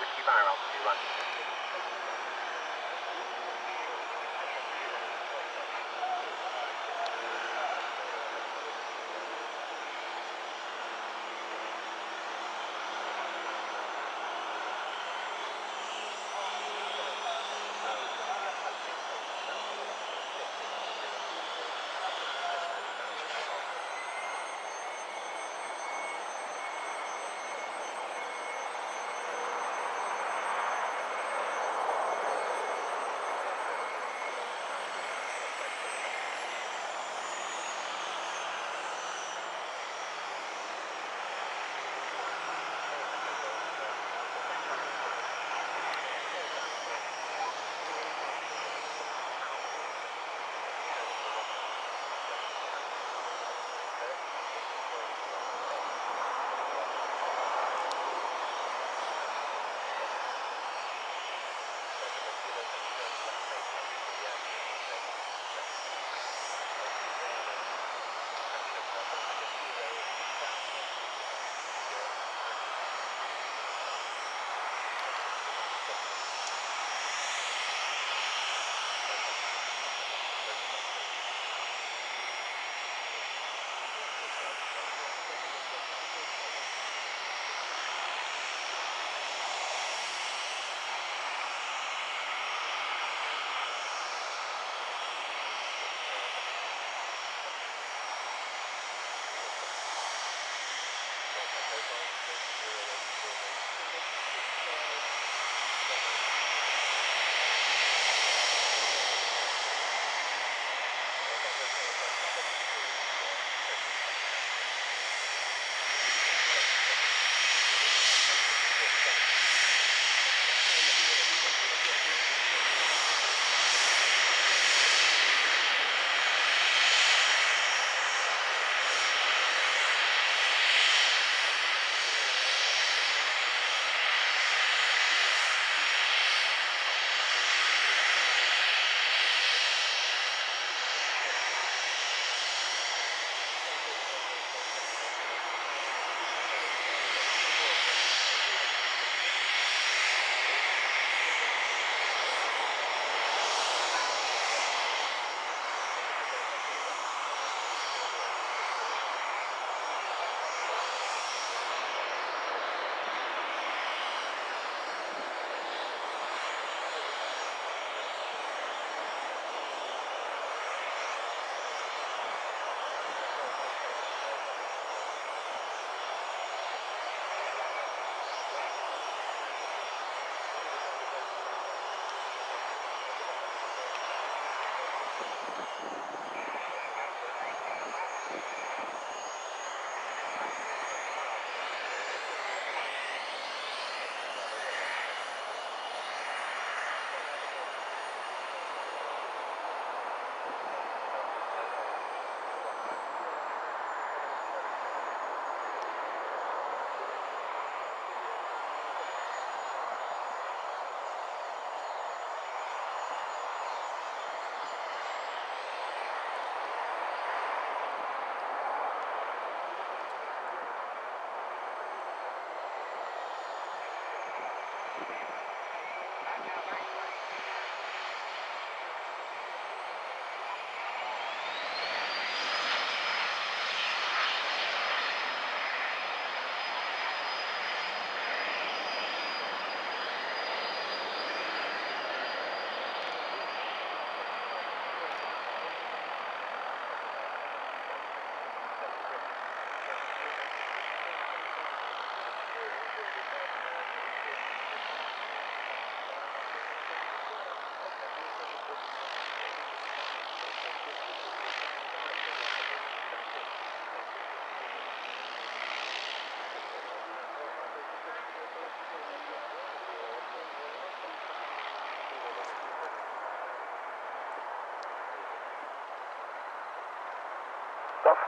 Whiskey Mara, I'll be running.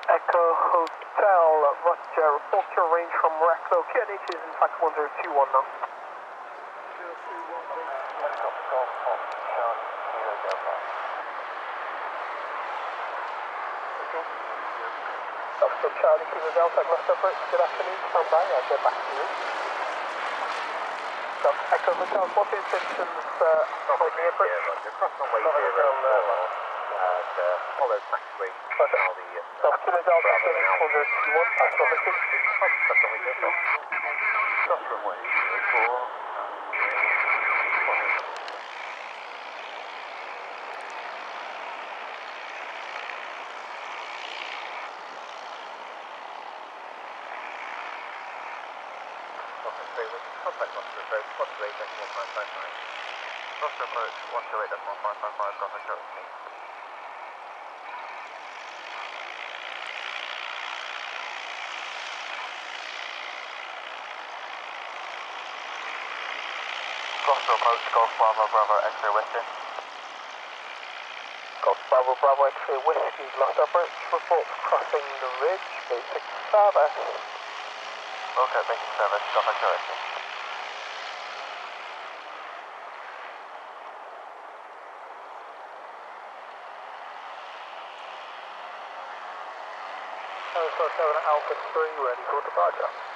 Echo Hotel, Roger, report your range from Racklow. QNH is in fact 1021 now. Dr. Charlie Kilo Delta, Gloucester good afternoon, stand by, I'll get back to you. Echo Hotel, what your intentions uh, the approach? Yeah, Roger. Cross runway zero four, and uh, follow taxiway Charlie. Delta, QNH 1021, pass on message. Cross runway zero Cross runway zero four. Contact one two eight decimal five five five. Gloucester Approach, one two eight decimal Gloucester Approach, Approach, Golf Bravo Bravo X-ray Western. Golf Bravo Bravo X-ray Whiskey, Gloucester Bridge, report crossing the ridge, basic service. Okay, basic service, Gloucester Western. Alpha 7 Alpha 3, ready for departure.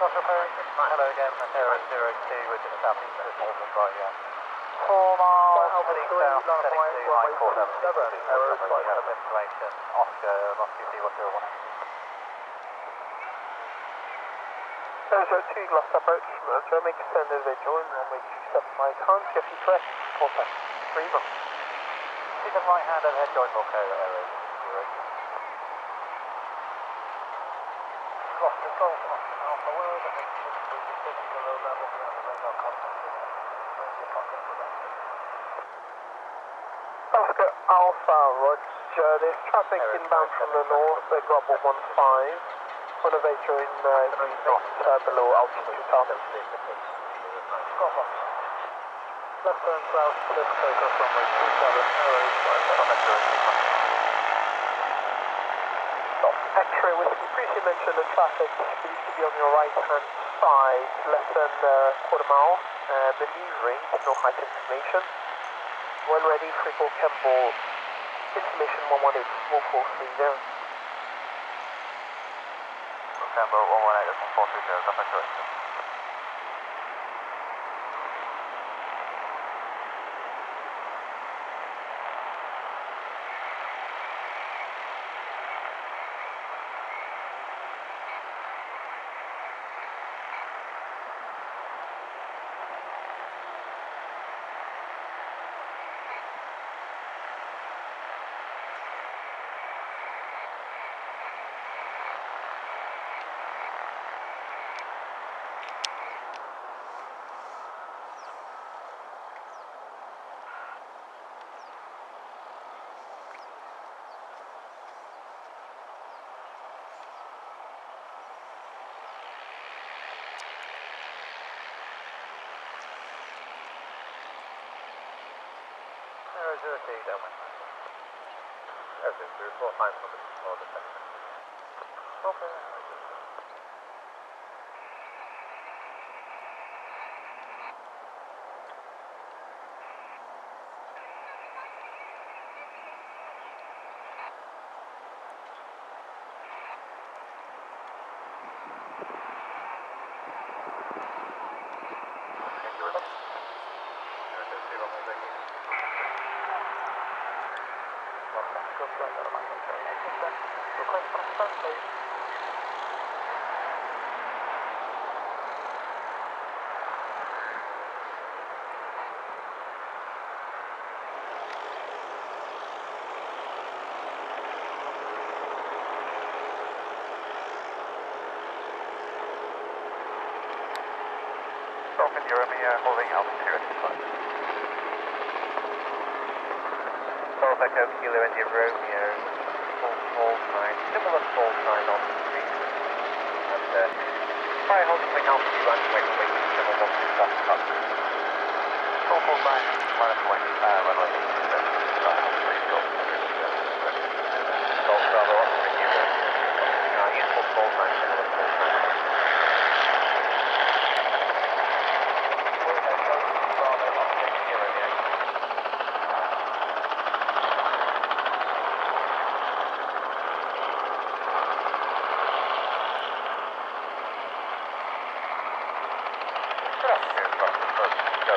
Roger, Perry. Hello again, Sierra 02, which is southeast of Northern here. uh, 4 miles, heading south, heading to High Court, up to the information, Oscar, Oscar There's Dozer 2 last approach, Motor make send individual in runway 27 right hand, Jeffy Press, contact 3 months. See the right hand and head joint Volcano Aero 0. Oscar Alpha, Roger, there's traffic inbound from the north, uh, Global 15, elevator in uh, the north uh, below altitude 2000. Golf Oscar. Left turn south, left takeoff runway 27, error is Stop. X-ray whiskey, previously mentioned the traffic needs to be on your right hand side, less than uh, quarter mile, uh, maneuvering, no height information. When ready, Freeport Campbell, information 118, 1430. Campbell, one one eight, four three Western. Zero zero two, Delman. Everything, we report time from the for the. Okay. Thank you very much. Zero zero two, runway thank you. Please. Dolphin Euromia holding altitude at five. Golf Echo Kilo India Romeo, full fall sign, similar fall sign on the street. And uh, try holding altitude and wait for waiting civil one two stop up. Full fall sign, minus one, uh, runway 87, try hold three, Golf Golf Bravo, Oscar Lost the sound, stand by. Control Echo, Kilo India Romeo, traffic past ahead of you down south, mid south, south National Space. Heli circuit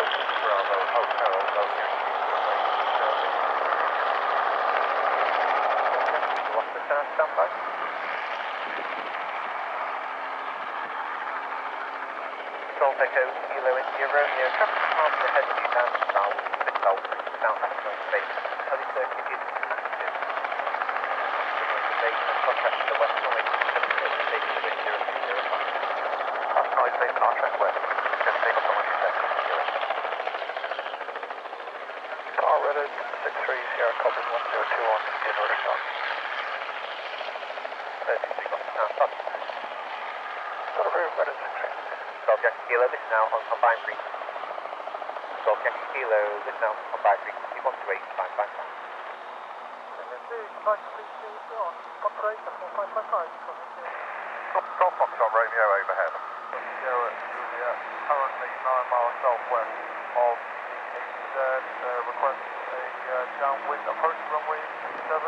contract to the west noise, 738 to 005. Last noise base contract west. Just take up on what you said. Star Reddit, 6-3, Sierra copy 1021, in order shot. 33 got the sound up. Got a room, Reddit 6-3. Yankee Kilo, listen now on combined frequency. Golf Yankee Kilo, listen now on combined frequency, 128, fine, fine, fine. Golf Foxtrot Romeo overhead. Sierra Juliet, currently 9 miles southwest of the AZ, uh, request uh, downwind approach runway 7,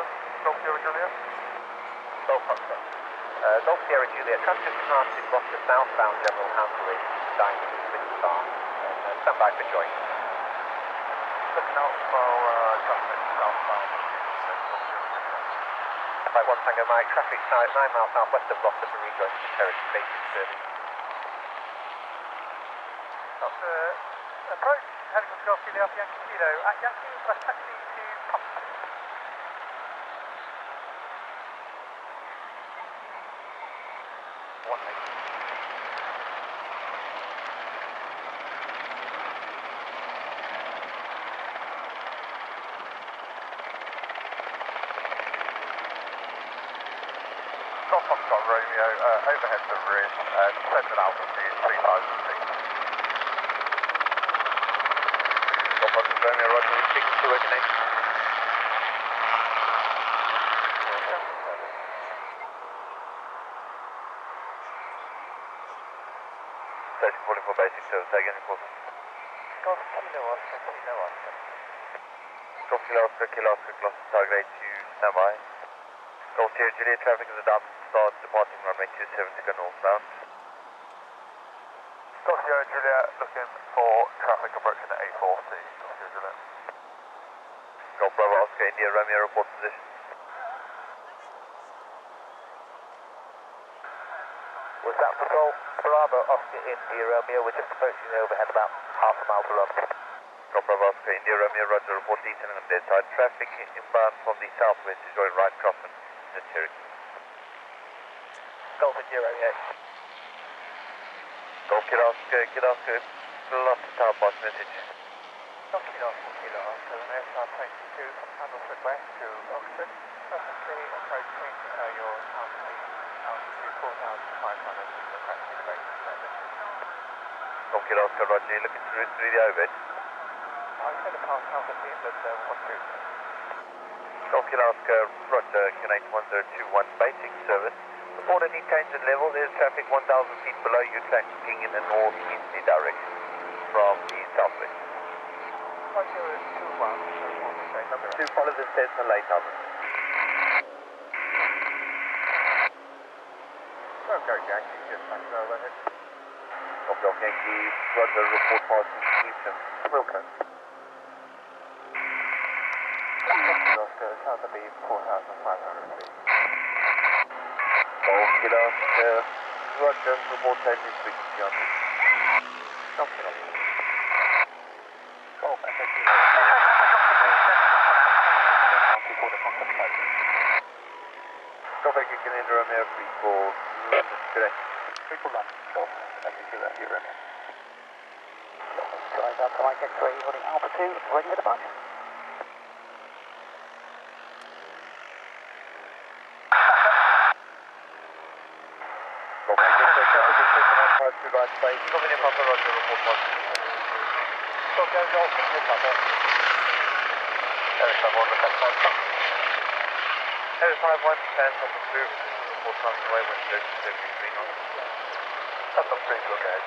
Golf Sierra Juliet. Golf Foxtrot. Uh, Golf Sierra Juliet, transit passing Gloucester southbound general handling, dining with star. And uh, stand by for join. Looking out for uh, traffic southbound. By one Tango Mike, traffic side 9 miles southwest of Gloucester for rejoin to territory basic service. After approach, to Golf Juliet, Yankee Kilo, at Yankee, request taxi to Compass. One minute. Golf Foxtrot Romeo, uh, overhead to Rim, uh, descended altitude 3,000 a. Station calling for basic service, again, course. Golf Kilo Oscar, target 8 standby. Golf Sierra Juliet, traffic is about to start departing runway 27 to northbound. Golf Juliet, looking for traffic approaching the A40, Golf Sierra Juliet. Golf Bravo Oscar, India Romeo, report position. Was that patrol Bravo Oscar India Romeo? We're just approaching the overhead about half a mile to run. Golf Bravo Oscar, India Romeo, Roger, report detailing on dead side. Traffic inbound from the southwest to join right crossing the Cherokee. Golf India Romeo. Golf Kilo Oscar, Kilo Oscar, Gloucester Tower Boss message. Kilo Oscar, Kilo Oscar, the SR 22 from Paddleford West to Oxford. Presently approaching uh, your altitude, altitude 4,500 feet of practice base service. Golf Kilo Oscar, Roger, looking through, through the overhead. I'm going to pass altitude, but uh, what to? Golf Kilo Oscar, Roger, Connect 1021, basic service. Report any change in level, there's traffic 1,000 feet below you, tracking in the northeasterly direction from the southwest. One zero two one, so one straight number. To follow the Cessna hour. Okay, Yankee, just. Golf Golf Yankee, Roger, report passing Houston. Wilco. Oscar, south of the 4,500 feet. Golf Kilo Oscar, Roger, report taking frequency on this. Golf Kilo. Golf, FSU. Golf Yankee, Canada Romeo, free for London, correct. Triple London, Golf, FSU, FSU, Romeo. Drive out Mike X-ray, holding Alpha 2, ready for departure. Golf Yankee, so traffic is taken on right space. Coming in Papa Roger, report passing. Golf, Golf, Golf, hit up there. Eric, I'm on the left hand side. Eric, 5 1 10 on the move. Report passing away when there's 73 on. That's on 3 look ahead.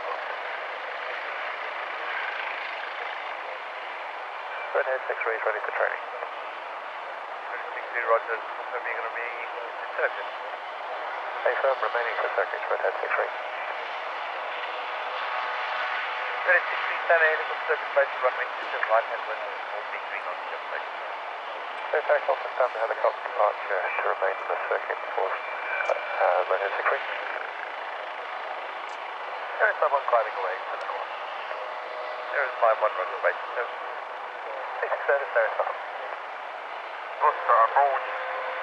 Redhead 6 is ready for training. 63 Roger, confirm you're going to be in circuit. Stay remaining for circuits, Redhead 6 Golf helicopter circuit base runway 27 right hand wind, will be green on the to remain in the circuit for uh, runway 63. There is someone climbing away to the north. There is my one runway base, so basic service there is some. Costa approach,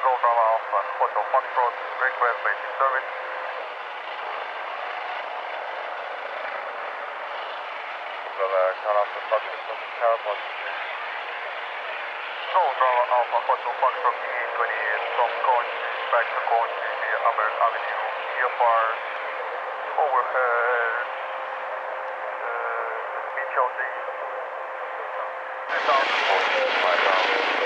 Golf Alpha, Hotel Foxtrot, request basic service. Alpha Foxtrot, looking terrible. So, Bravo Alpha Hotel Foxtrot E28 from Coach back to Coach via Amber Avenue, EFR over uh, uh, BTLC. 2004, 5,000.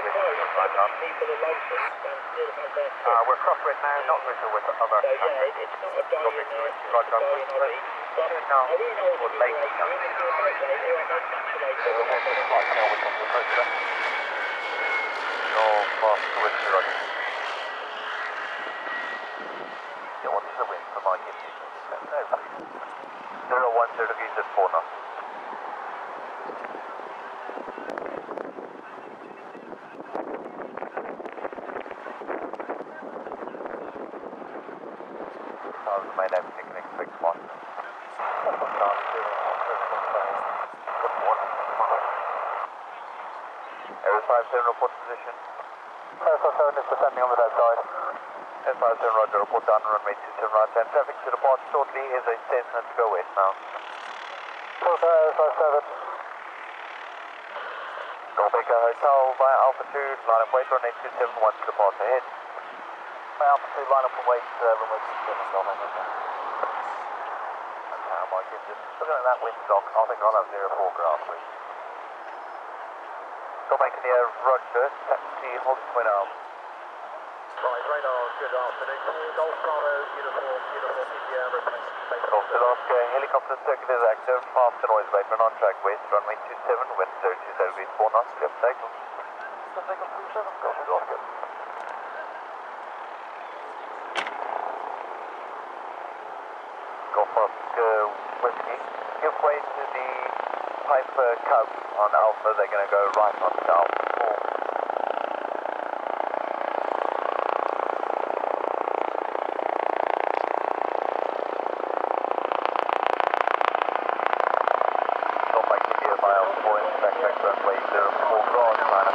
Uh, we're crosswind now, not with with other countries. Roger, now, or late. No, fast with Roger. Yeah, what's the wind for my gift? No, Zero one zero degrees at four knots. How's my name picnic six one? Air 57 report position. Air 57 is descending on the dead side. Air 57 roger, report down runway 27 right and traffic to depart shortly is a Cessna to go west now. Delta Air 57. Goldbaker Hotel via altitude, line up wait runway 271 to depart ahead. By altitude, line up and wait uh, runway 27 Goldbaker. That's how I give this. Looking at that windsock, I think I'll have near 04 grass wind. Goldbaker near Roger, taxi, hold it point arm. Right, radar, good afternoon. Golf Bravo, uniform, uniform, India, request. Golf Alaska, helicopter circuit is active, fast to noise abatement on track west, runway 27, wind 30 degrees 4 knots, left takeoff. Left takeoff 27, Golf Alaska. Golf Oscar Whiskey, give way to the Piper Cub on Alpha, they're going to go right 4. Gear by Alpha 4 in back back runway 04 guard, line